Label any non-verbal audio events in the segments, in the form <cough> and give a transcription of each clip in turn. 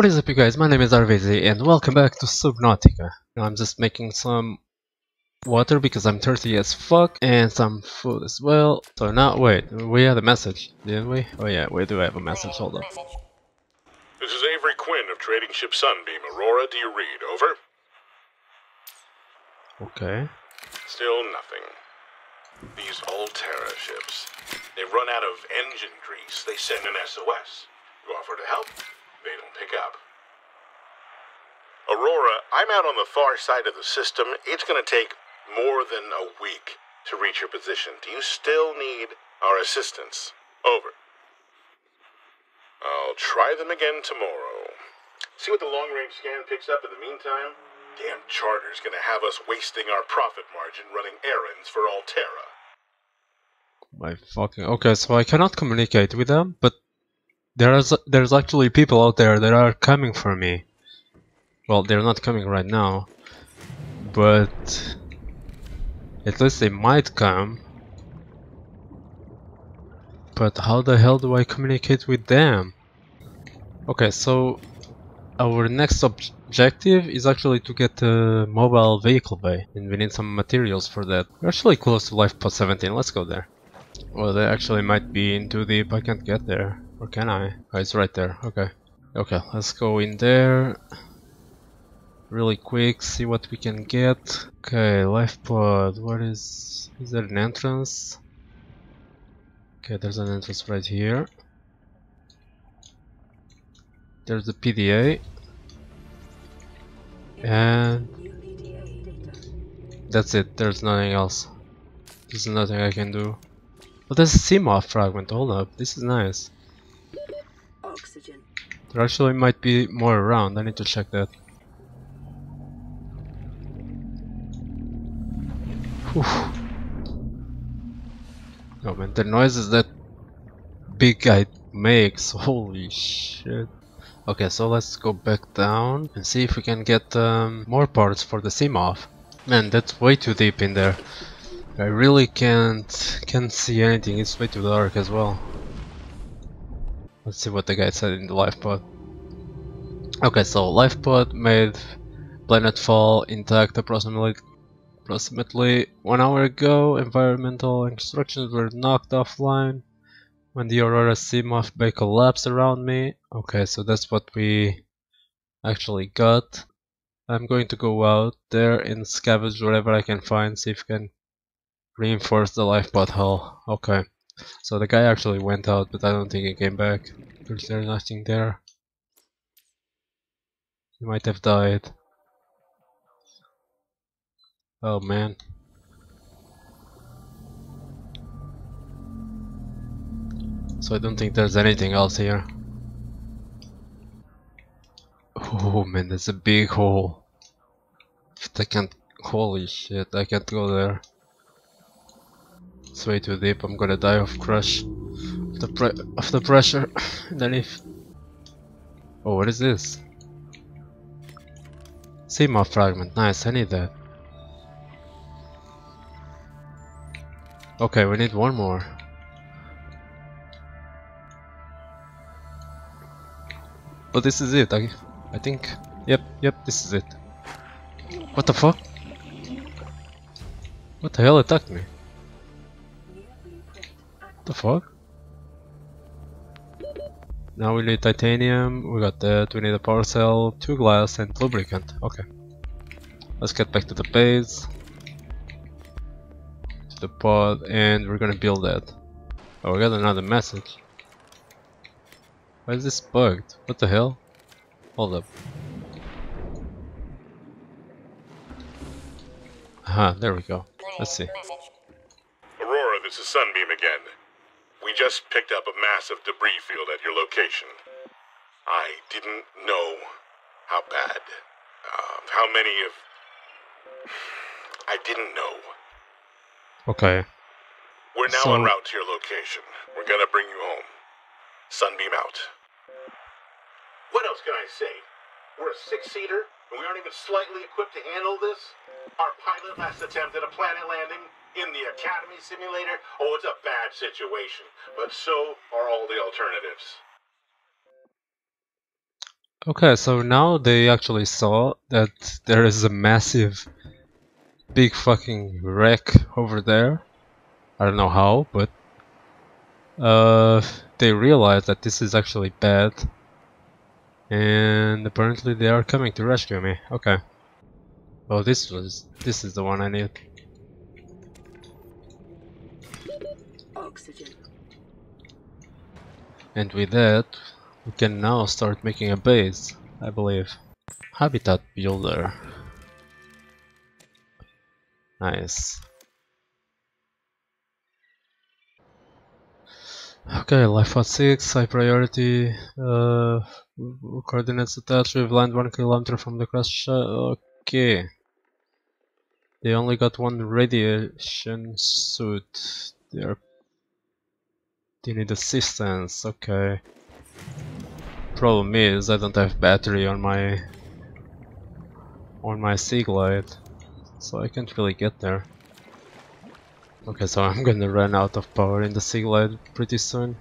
What is up you guys, my name is RVZ and welcome back to Subnautica. Now I'm just making some water because I'm thirsty as fuck and some food as well. So now, wait, we had a message, didn't we? Oh yeah, we do have a message, hold on. This is Avery Quinn of Trading Ship Sunbeam. Aurora, do you read? Over? Okay. Still nothing. These Alterra ships. They run out of engine grease. They send an SOS. You offer to help, they don't pick up. Aurora, I'm out on the far side of the system. It's gonna take more than a week to reach your position. Do you still need our assistance? Over. I'll try them again tomorrow. See what the long range scan picks up in the meantime? Damn charter's gonna have us wasting our profit margin running errands for Alterra. My fucking okay, so I cannot communicate with them, but there's there's actually people out there that are coming for me. Well, they're not coming right now, but at least they might come. But how the hell do I communicate with them? Okay, so our next objective is actually to get a mobile vehicle bay, and we need some materials for that. We're actually close to life pod 17, let's go there. Well, they actually might be in too deep, I can't get there. Or can I? Oh, it's right there, okay. Okay, let's go in there. Really quick, see what we can get. Okay, life pod, what is... Is there an entrance? Okay, there's an entrance right here. There's the PDA. And... That's it, there's nothing else. There's nothing I can do. But there's a Seamoth fragment, hold up, this is nice. Oxygen. There actually might be more around, I need to check that. Whew. Oh man, the noises that big guy makes, holy shit. Okay, so let's go back down and see if we can get um, more parts for the Seamoth. Man, that's way too deep in there. I really can't can't see anything, it's way too dark as well. Let's see what the guy said in the life pod. Okay, so life pod made planetfall intact approximately approximately one hour ago. Environmental instructions were knocked offline when the Aurora Seamoth Bay collapsed around me. Okay, so that's what we actually got. I'm going to go out there and scavenge whatever I can find, see if I can reinforce the lifeboat hull. Okay, so the guy actually went out, but I don't think he came back because there's nothing there. He might have died. Oh man. So I don't think there's anything else here. Oh man, there's a big hole. I can't... Holy shit, I can't go there. It's way too deep, I'm gonna die of crush. Of the, pre of the pressure. underneath. Oh, what is this? Seamoth fragment, nice, I need that. Okay, we need one more. This is it. I, I think. Yep, yep, this is it. What the fuck? What the hell attacked me? The fuck? Now we need titanium, we got that, we need a power cell, two glass and lubricant. Okay. Let's get back to the base. To the pod and we're gonna build that. Oh, we got another message. Why is this bugged? What the hell? Hold up. Aha, there we go. Let's see. Aurora, this is Sunbeam again. We just picked up a massive debris field at your location. I didn't know how bad, uh, how many of. <sighs> I didn't know. Okay. We're now So- en route to your location. We're gonna bring you home. Sunbeam out. What else can I say? We're a six seater. and we aren't even slightly equipped to handle this? Our pilot last attempted a planet landing in the Academy simulator? Oh, it's a bad situation, but so are all the alternatives. Okay, so now they actually saw that there is a massive, big fucking wreck over there. I don't know how, but uh, they realized that this is actually bad. And apparently they are coming to rescue me. Okay. Oh, this was this is the one I need. Oxygen. And with that, we can now start making a base, I believe. Habitat builder. Nice. Okay, life pod 6, high priority, uh, coordinates attached, we've landed 1 kilometer from the crash Okay. They only got one radiation suit. They are they need assistance, okay. Problem is, I don't have battery on my on my Seaglide, so I can't really get there. Okay, so I'm gonna run out of power in the Seaglide pretty soon.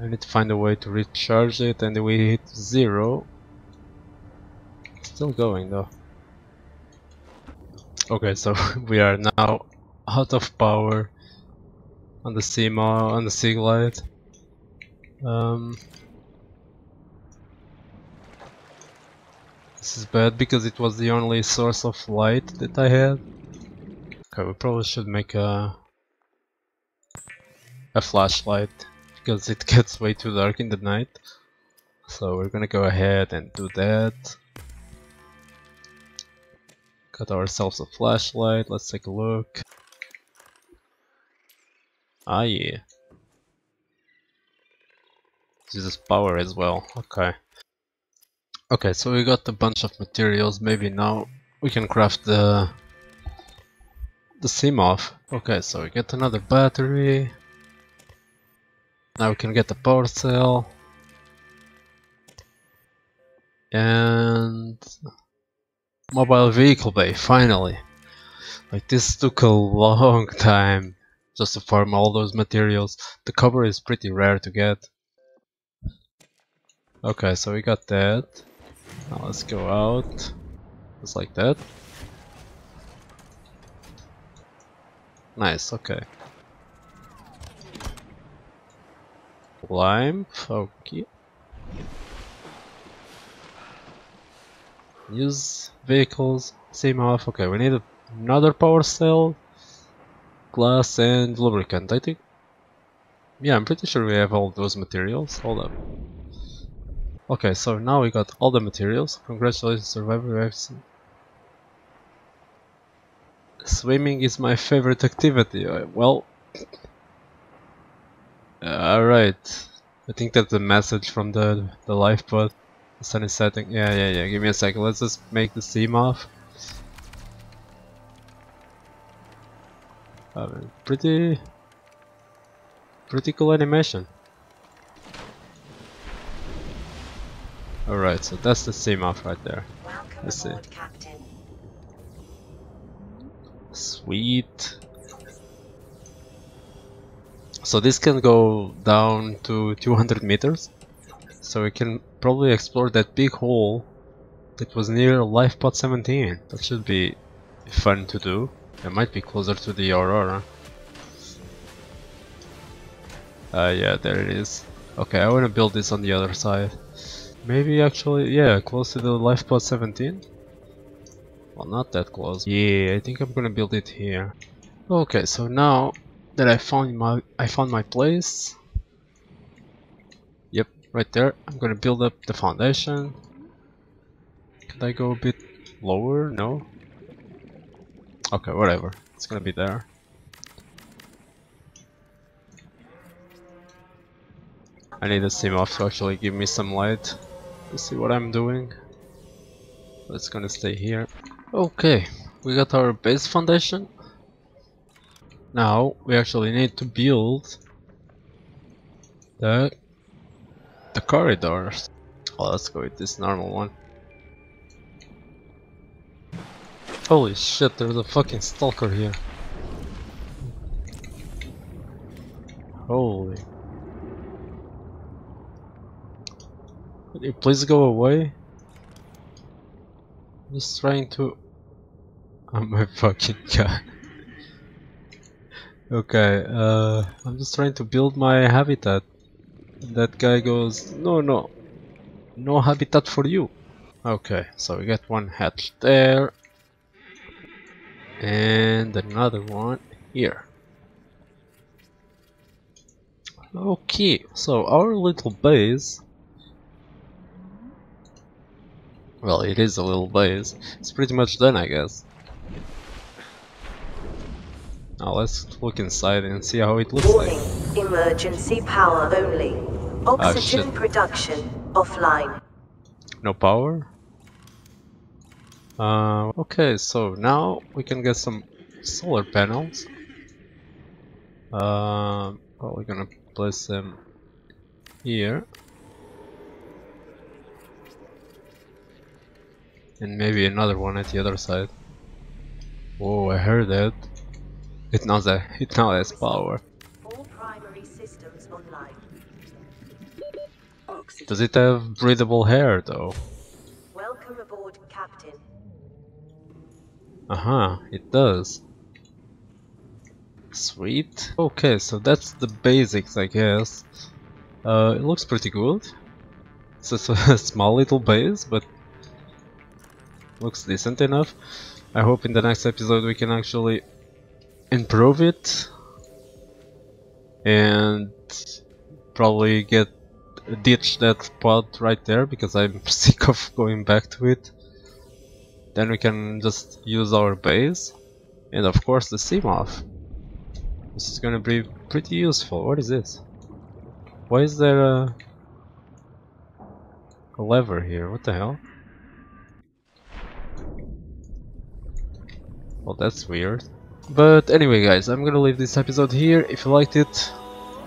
I need to find a way to recharge it, and we hit zero. Still going though. Okay, so <laughs> we are now out of power on the Seama on the Seaglide. Um, this is bad because it was the only source of light that I had. Okay, we probably should make a a flashlight because it <laughs> gets way too dark in the night. So we're gonna go ahead and do that. Got ourselves a flashlight, let's take a look. Ah yeah. This is power as well, okay. Okay, so we got a bunch of materials, maybe now we can craft the the off Okay, so we get another battery. Now we can get the power cell. And mobile vehicle bay, finally. Like this took a long <laughs> time just to farm all those materials. The cover is pretty rare to get. Okay, so we got that. Now let's go out. Just like that. Nice, okay. Climb, okay. Use vehicles, Seamoth. Okay, we need another power cell glass and lubricant, I think. Yeah, I'm pretty sure we have all those materials. Hold up. Okay, so now we got all the materials. Congratulations, survivor. Swimming is my favorite activity. Uh, well, uh, alright. I think that's the message from the, the lifeboat. The sun is setting. Yeah, yeah, yeah. Give me a second. Let's just make the Seamoth. Uh, pretty, pretty cool animation. Alright, so that's the Seamoth right there. Welcome Let's see. Captain. Sweet. So this can go down to 200 meters. So we can probably explore that big hole that was near life pod 17. That should be fun to do. It might be closer to the Aurora. Uh, yeah, there it is. Okay, I want to build this on the other side. Maybe actually, yeah, close to the life pod 17? Well, not that close. Yeah, I think I'm gonna build it here. Okay, so now that I found my I found my place. Yep, right there. I'm gonna build up the foundation. Can I go a bit lower? No. Okay, whatever. It's gonna be there. I need a Seamoth to actually give me some light to see what I'm doing. It's gonna stay here. Okay, we got our base foundation. Now we actually need to build the the corridors. Let's go with this normal one. Holy shit, there's a fucking stalker here. Holy. Could you please go away? I'm just trying to... Oh my fucking <laughs> god. okay, uh, I'm just trying to build my habitat. That guy goes, no, no, no habitat for you. Okay, so we got one hatch there. And another one here. Okay, so our little base Well, it is a little base. It's pretty much done, I guess. Now let's look inside and see how it looks Warning, like. emergency power only. Oxygen shit. production offline. No power? Uh, okay, so now we can get some solar panels. Um, well, we're gonna place them here. And maybe another one at the other side. Whoa, I heard that. It now that it now has power. All primary systems online. Oxygen. Does it have breathable hair though? Welcome aboard, Captain. Uh huh, it does. Sweet. Okay, so that's the basics, I guess. Uh, it looks pretty good. It's just <laughs> a small little base, but looks decent enough. I hope in the next episode we can actually improve it and probably get ditch that pod right there because I'm <laughs> sick of going back to it. Then we can just use our base and of course the Seamoth. This is gonna be pretty useful. What is this? Why is there a, a lever here? What the hell? Well, that's weird. But anyway, guys, I'm gonna leave this episode here. If you liked it,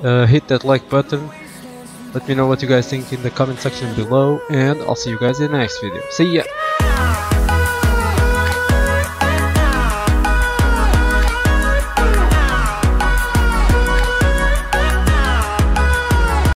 uh, hit that like button. Let me know what you guys think in the comment section below, and I'll see you guys in the next video. See ya!